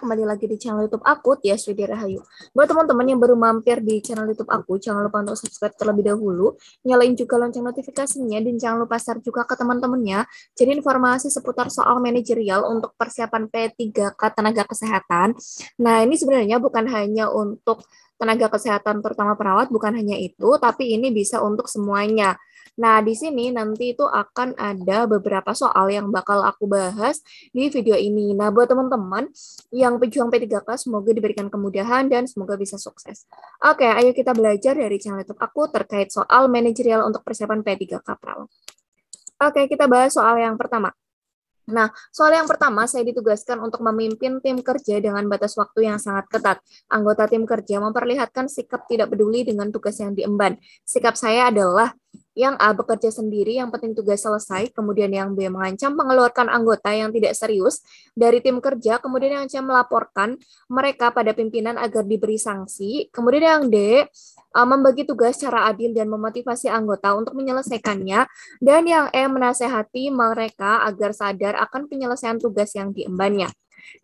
kembali lagi di channel YouTube aku, Tia Sri Rahayu. Buat teman-teman yang baru mampir di channel YouTube aku, jangan lupa untuk subscribe terlebih dahulu, nyalain juga lonceng notifikasinya, dan jangan lupa share juga ke teman-temannya. Jadi informasi seputar soal manajerial untuk persiapan P3K tenaga kesehatan. Nah, ini sebenarnya bukan hanya untuk tenaga kesehatan terutama perawat, bukan hanya itu, tapi ini bisa untuk semuanya Nah, di sini nanti itu akan ada beberapa soal yang bakal aku bahas di video ini. Nah, buat teman-teman yang pejuang P3K, semoga diberikan kemudahan dan semoga bisa sukses. Oke, ayo kita belajar dari channel YouTube aku terkait soal manajerial untuk persiapan P3K Perawat. Oke, kita bahas soal yang pertama. Nah, soal yang pertama, saya ditugaskan untuk memimpin tim kerja dengan batas waktu yang sangat ketat. Anggota tim kerja memperlihatkan sikap tidak peduli dengan tugas yang diemban. Sikap saya adalah yang A bekerja sendiri, yang penting tugas selesai, kemudian yang B mengancam mengeluarkan anggota yang tidak serius dari tim kerja, kemudian yang C melaporkan mereka pada pimpinan agar diberi sanksi, kemudian yang D uh, membagi tugas secara adil dan memotivasi anggota untuk menyelesaikannya, dan yang E menasehati mereka agar sadar akan penyelesaian tugas yang diembannya.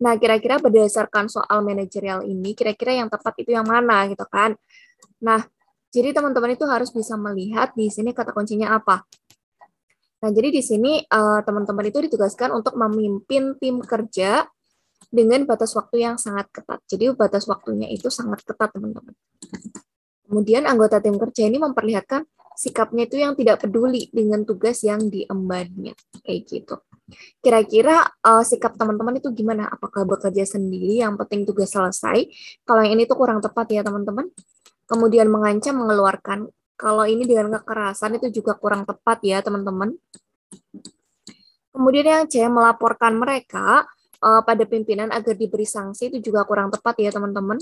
Nah, kira-kira berdasarkan soal manajerial ini, kira-kira yang tepat itu yang mana gitu kan? Nah, jadi teman-teman itu harus bisa melihat di sini kata kuncinya apa. Nah, jadi di sini eh, teman-teman itu ditugaskan untuk memimpin tim kerja dengan batas waktu yang sangat ketat. Jadi batas waktunya itu sangat ketat, teman-teman. Kemudian anggota tim kerja ini memperlihatkan sikapnya itu yang tidak peduli dengan tugas yang diembannya. Kayak gitu. Kira-kira uh, sikap teman-teman itu gimana? Apakah bekerja sendiri yang penting tugas selesai? Kalau yang ini tuh kurang tepat ya, teman-teman kemudian mengancam mengeluarkan. Kalau ini dengan kekerasan itu juga kurang tepat ya, teman-teman. Kemudian yang C, melaporkan mereka uh, pada pimpinan agar diberi sanksi itu juga kurang tepat ya, teman-teman.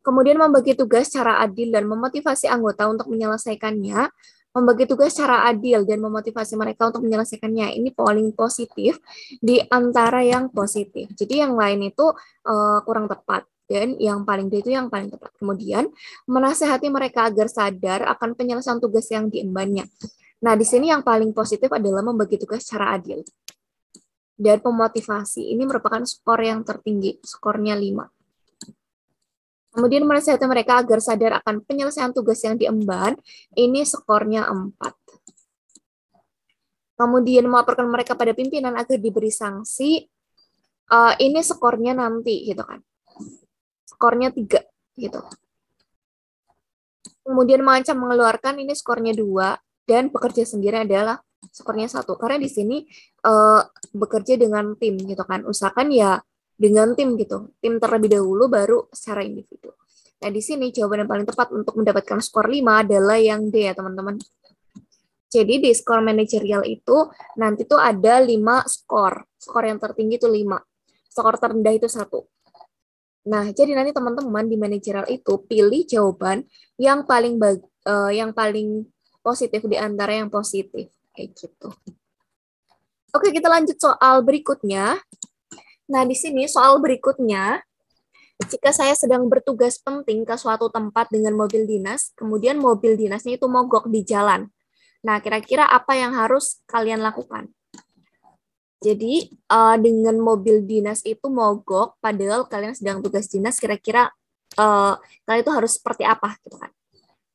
Kemudian membagi tugas secara adil dan memotivasi anggota untuk menyelesaikannya. Membagi tugas secara adil dan memotivasi mereka untuk menyelesaikannya. Ini paling positif di antara yang positif. Jadi yang lain itu uh, kurang tepat dan yang paling itu yang paling tepat. Kemudian menasehati mereka agar sadar akan penyelesaian tugas yang diembannya. Nah, di sini yang paling positif adalah membagi tugas secara adil. Dan pemotivasi ini merupakan skor yang tertinggi, skornya 5. Kemudian menasehati mereka agar sadar akan penyelesaian tugas yang diemban, ini skornya 4. Kemudian melaporkan mereka pada pimpinan agar diberi sanksi, uh, ini skornya nanti gitu kan. Skornya tiga gitu. Kemudian mengancam mengeluarkan ini skornya dua. Dan bekerja sendiri adalah skornya satu. Karena di sini uh, bekerja dengan tim gitu kan. Usahakan ya dengan tim gitu. Tim terlebih dahulu baru secara individu. Nah di sini jawaban yang paling tepat untuk mendapatkan skor 5 adalah yang D ya teman-teman. Jadi di skor manajerial itu nanti tuh ada 5 skor. Skor yang tertinggi itu 5 skor terendah itu satu. Nah, jadi nanti teman-teman di manajerial itu pilih jawaban yang paling bag, uh, yang paling positif di antara yang positif. Kayak gitu. Oke, kita lanjut soal berikutnya. Nah, di sini soal berikutnya jika saya sedang bertugas penting ke suatu tempat dengan mobil dinas, kemudian mobil dinasnya itu mogok di jalan. Nah, kira-kira apa yang harus kalian lakukan? Jadi uh, dengan mobil dinas itu mogok, padahal kalian sedang tugas dinas, kira-kira uh, kalian itu harus seperti apa gitu kan?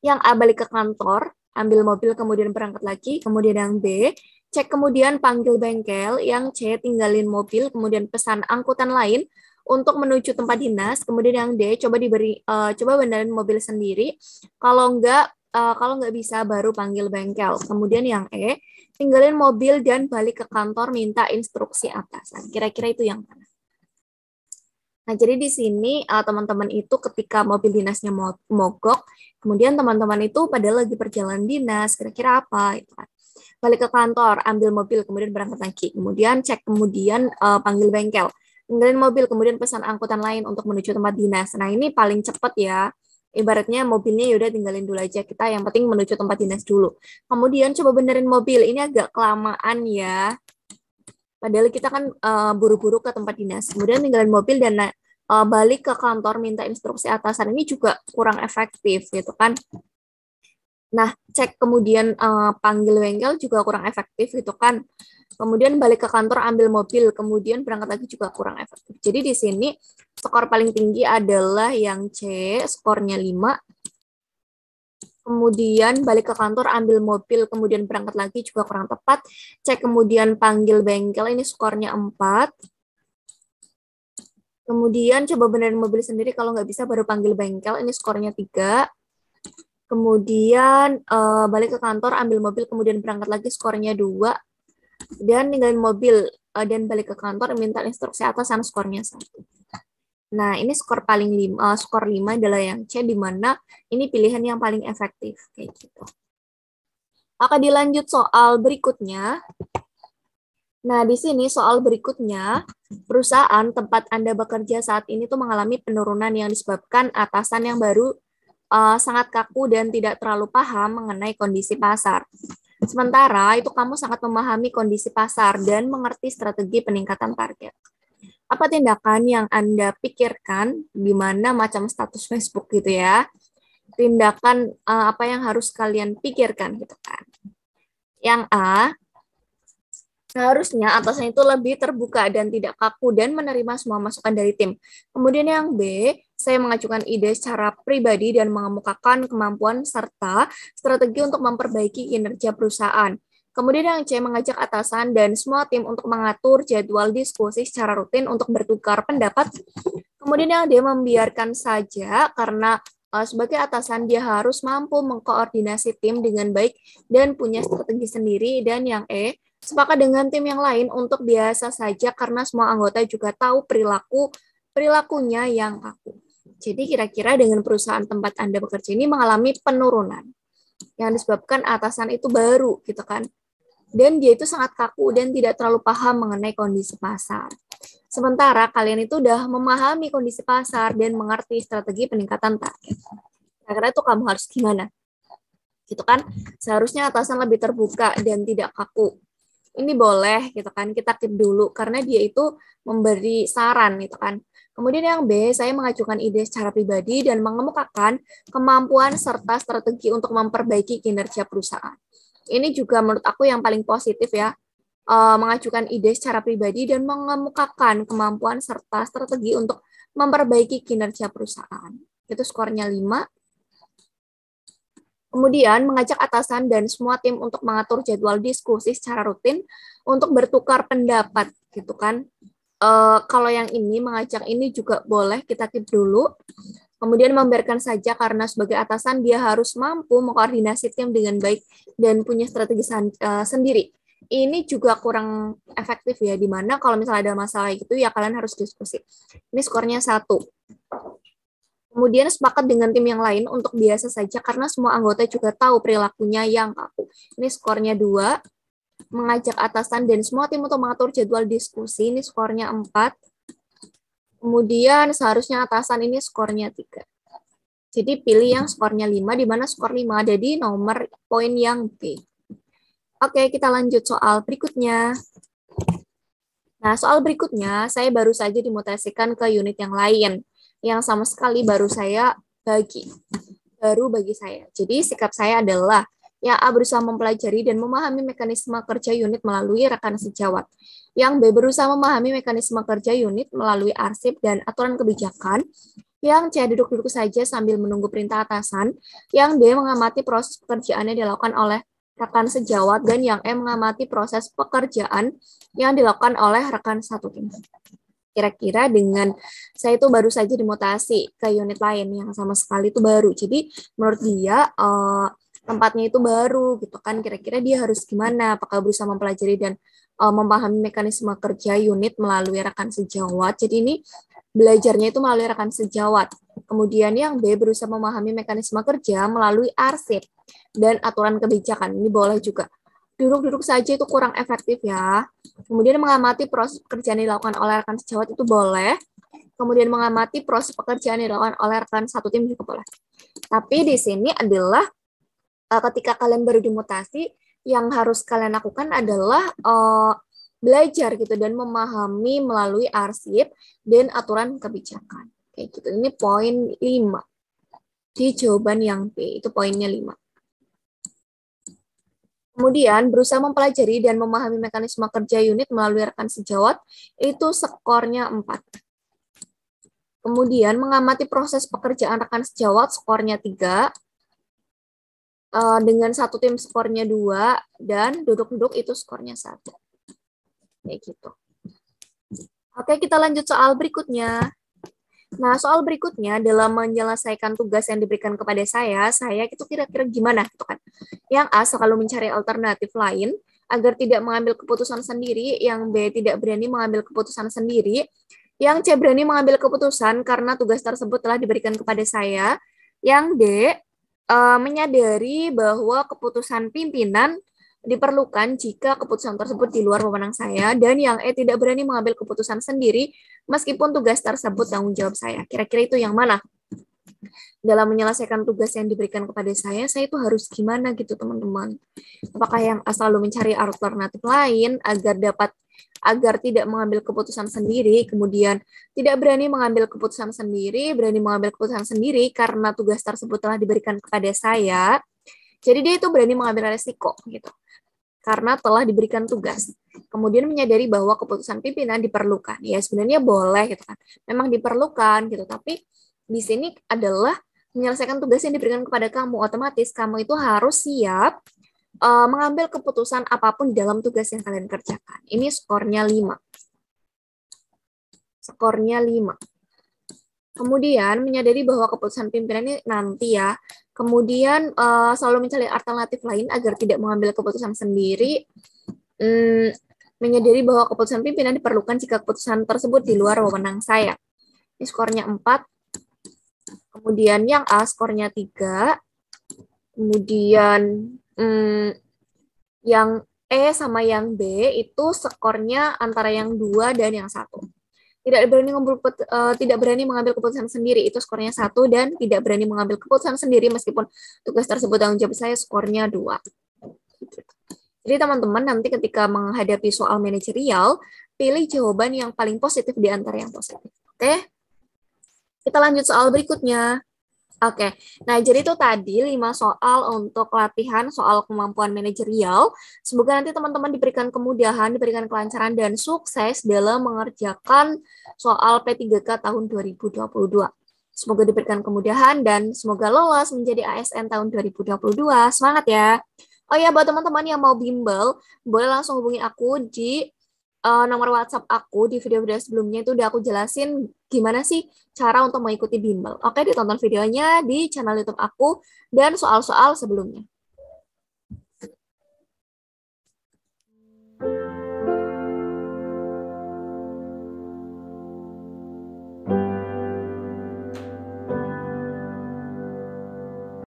Yang A balik ke kantor, ambil mobil kemudian berangkat lagi, kemudian yang B cek kemudian panggil bengkel, yang C tinggalin mobil, kemudian pesan angkutan lain untuk menuju tempat dinas, kemudian yang D coba diberi uh, coba benerin mobil sendiri, kalau enggak uh, kalau nggak bisa baru panggil bengkel. Kemudian yang E tinggalin mobil dan balik ke kantor minta instruksi atasan. Kira-kira itu yang mana? Nah, jadi di sini eh, teman-teman uh, itu ketika mobil dinasnya mogok, kemudian teman-teman itu pada lagi perjalanan dinas, kira-kira apa? Itu kan. Balik ke kantor, ambil mobil, kemudian berangkat lagi. Kemudian cek, kemudian uh, panggil bengkel. Tinggalin mobil, kemudian pesan angkutan lain untuk menuju tempat dinas. Nah, ini paling cepat ya ibaratnya mobilnya yaudah tinggalin dulu aja kita yang penting menuju tempat dinas dulu kemudian coba benerin mobil ini agak kelamaan ya padahal kita kan eh, buru-buru uh, ke tempat dinas kemudian tinggalin mobil dan uh, balik ke kantor minta instruksi atasan ini juga kurang efektif gitu kan Nah, cek kemudian uh, panggil bengkel juga kurang efektif gitu kan. Kemudian balik ke kantor ambil mobil, kemudian berangkat lagi juga kurang efektif. Jadi di sini skor paling tinggi adalah yang C, skornya 5. Kemudian balik ke kantor ambil mobil, kemudian berangkat lagi juga kurang tepat. Cek kemudian panggil bengkel, ini skornya 4. Kemudian coba benerin mobil sendiri, kalau nggak bisa baru panggil bengkel, ini skornya 3 kemudian uh, balik ke kantor ambil mobil kemudian berangkat lagi skornya dua. Dan ninggalin mobil uh, dan balik ke kantor minta instruksi atasan skornya satu. Nah ini skor paling lima uh, skor lima adalah yang C di mana ini pilihan yang paling efektif kayak gitu. Akan dilanjut soal berikutnya. Nah, di sini soal berikutnya, perusahaan tempat Anda bekerja saat ini tuh mengalami penurunan yang disebabkan atasan yang baru uh, sangat kaku dan tidak terlalu paham mengenai kondisi pasar. Sementara itu kamu sangat memahami kondisi pasar dan mengerti strategi peningkatan target. Apa tindakan yang Anda pikirkan di mana macam status Facebook gitu ya? Tindakan uh, apa yang harus kalian pikirkan gitu kan? Yang A, Seharusnya atasan itu lebih terbuka dan tidak kaku dan menerima semua masukan dari tim. Kemudian yang B, saya mengajukan ide secara pribadi dan mengemukakan kemampuan serta strategi untuk memperbaiki kinerja perusahaan. Kemudian yang C mengajak atasan dan semua tim untuk mengatur jadwal diskusi secara rutin untuk bertukar pendapat. Kemudian yang D membiarkan saja karena uh, sebagai atasan dia harus mampu mengkoordinasi tim dengan baik dan punya strategi sendiri. Dan yang E sepakat dengan tim yang lain untuk biasa saja karena semua anggota juga tahu perilaku perilakunya yang kaku. Jadi kira-kira dengan perusahaan tempat Anda bekerja ini mengalami penurunan yang disebabkan atasan itu baru gitu kan. Dan dia itu sangat kaku dan tidak terlalu paham mengenai kondisi pasar. Sementara kalian itu udah memahami kondisi pasar dan mengerti strategi peningkatan target. Kira-kira itu kamu harus gimana? Gitu kan? Seharusnya atasan lebih terbuka dan tidak kaku ini boleh gitu kan kita keep dulu karena dia itu memberi saran gitu kan. Kemudian yang B, saya mengajukan ide secara pribadi dan mengemukakan kemampuan serta strategi untuk memperbaiki kinerja perusahaan. Ini juga menurut aku yang paling positif ya, uh, mengajukan ide secara pribadi dan mengemukakan kemampuan serta strategi untuk memperbaiki kinerja perusahaan. Itu skornya 5. Kemudian mengajak atasan dan semua tim untuk mengatur jadwal diskusi secara rutin untuk bertukar pendapat gitu kan. Uh, kalau yang ini mengajak ini juga boleh kita keep dulu. Kemudian membiarkan saja karena sebagai atasan dia harus mampu mengkoordinasi tim dengan baik dan punya strategi uh, sendiri. Ini juga kurang efektif ya, di mana kalau misalnya ada masalah gitu ya kalian harus diskusi. Ini skornya satu. Kemudian sepakat dengan tim yang lain untuk biasa saja karena semua anggota juga tahu perilakunya yang kaku. Ini skornya dua. Mengajak atasan dan semua tim untuk mengatur jadwal diskusi. Ini skornya empat. Kemudian seharusnya atasan ini skornya tiga. Jadi pilih yang skornya lima di mana skor lima ada di nomor poin yang B. Oke, kita lanjut soal berikutnya. Nah, soal berikutnya saya baru saja dimutasikan ke unit yang lain yang sama sekali baru saya bagi. Baru bagi saya. Jadi sikap saya adalah yang A berusaha mempelajari dan memahami mekanisme kerja unit melalui rekan sejawat. Yang B berusaha memahami mekanisme kerja unit melalui arsip dan aturan kebijakan. Yang C duduk-duduk saja sambil menunggu perintah atasan. Yang D mengamati proses pekerjaan yang dilakukan oleh rekan sejawat. Dan yang E mengamati proses pekerjaan yang dilakukan oleh rekan satu tim kira-kira dengan saya itu baru saja dimutasi ke unit lain yang sama sekali itu baru. Jadi menurut dia uh, tempatnya itu baru gitu kan. Kira-kira dia harus gimana? Apakah berusaha mempelajari dan uh, memahami mekanisme kerja unit melalui rekan sejawat. Jadi ini belajarnya itu melalui rekan sejawat. Kemudian yang B berusaha memahami mekanisme kerja melalui arsip dan aturan kebijakan. Ini boleh juga duduk-duduk saja itu kurang efektif ya. Kemudian mengamati proses pekerjaan dilakukan oleh rekan sejawat itu boleh. Kemudian mengamati proses pekerjaan dilakukan oleh rekan satu tim juga boleh. Tapi di sini adalah uh, ketika kalian baru dimutasi, yang harus kalian lakukan adalah uh, belajar gitu dan memahami melalui arsip dan aturan kebijakan. Kayak gitu. Ini poin 5. Di jawaban yang B, itu poinnya 5. Kemudian berusaha mempelajari dan memahami mekanisme kerja unit melalui rekan sejawat, itu skornya 4. Kemudian mengamati proses pekerjaan rekan sejawat, skornya 3. Eh, dengan satu tim skornya 2, dan duduk-duduk itu skornya 1. Kayak gitu. Oke, kita lanjut soal berikutnya. Nah, soal berikutnya dalam menyelesaikan tugas yang diberikan kepada saya, saya itu kira-kira gimana gitu kan. Yang A selalu mencari alternatif lain agar tidak mengambil keputusan sendiri, yang B tidak berani mengambil keputusan sendiri, yang C berani mengambil keputusan karena tugas tersebut telah diberikan kepada saya, yang D uh, menyadari bahwa keputusan pimpinan diperlukan jika keputusan tersebut di luar wewenang saya dan yang E tidak berani mengambil keputusan sendiri meskipun tugas tersebut tanggung jawab saya. Kira-kira itu yang mana? Dalam menyelesaikan tugas yang diberikan kepada saya, saya itu harus gimana gitu teman-teman? Apakah yang selalu mencari alternatif lain agar dapat agar tidak mengambil keputusan sendiri, kemudian tidak berani mengambil keputusan sendiri, berani mengambil keputusan sendiri karena tugas tersebut telah diberikan kepada saya. Jadi dia itu berani mengambil resiko gitu karena telah diberikan tugas. Kemudian menyadari bahwa keputusan pimpinan diperlukan. Ya sebenarnya boleh gitu kan. Memang diperlukan gitu, tapi di sini adalah menyelesaikan tugas yang diberikan kepada kamu. Otomatis kamu itu harus siap uh, mengambil keputusan apa pun dalam tugas yang kalian kerjakan. Ini skornya 5. Skornya 5. Kemudian menyadari bahwa keputusan pimpinan ini nanti ya Kemudian uh, selalu mencari alternatif lain agar tidak mengambil keputusan sendiri. Hmm, menyadari bahwa keputusan pimpinan diperlukan jika keputusan tersebut di luar wewenang saya. Ini skornya 4. Kemudian yang A skornya 3. Kemudian hmm, yang E sama yang B itu skornya antara yang 2 dan yang 1 tidak berani mengambil uh, tidak berani mengambil keputusan sendiri itu skornya satu dan tidak berani mengambil keputusan sendiri meskipun tugas tersebut tanggung jawab saya skornya dua. Jadi teman-teman nanti ketika menghadapi soal manajerial pilih jawaban yang paling positif di antara yang positif. Oke, kita lanjut soal berikutnya. Oke, nah jadi itu tadi lima soal untuk latihan soal kemampuan manajerial. Semoga nanti teman-teman diberikan kemudahan, diberikan kelancaran, dan sukses dalam mengerjakan soal P3K tahun 2022. Semoga diberikan kemudahan dan semoga lolos menjadi ASN tahun 2022. Semangat ya! Oh ya, buat teman-teman yang mau bimbel, boleh langsung hubungi aku di uh, nomor WhatsApp aku di video-video sebelumnya itu udah aku jelasin gimana sih cara untuk mengikuti bimbel. Oke, ditonton videonya di channel YouTube aku dan soal-soal sebelumnya.